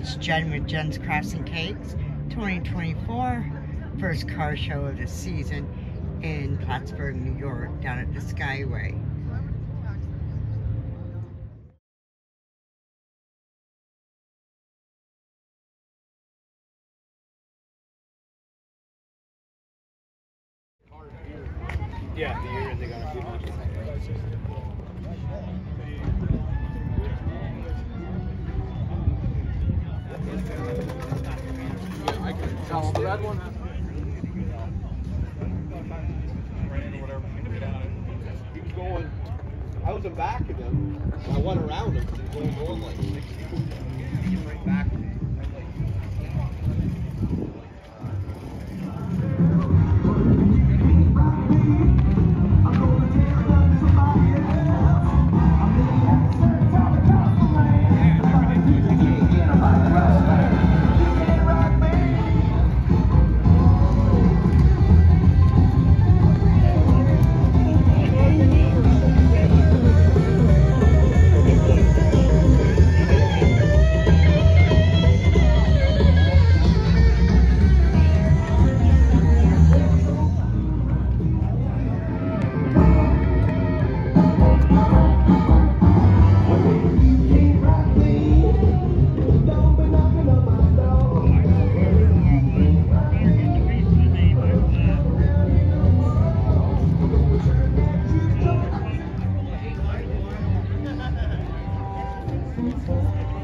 It's Jen with Jen's Crafts and Cakes 2024, first car show of the season in Plattsburgh, New York, down at the Skyway. Yeah, the year they got a can I was in back of him. I went around him. He was going like 60. Right back. Thank you.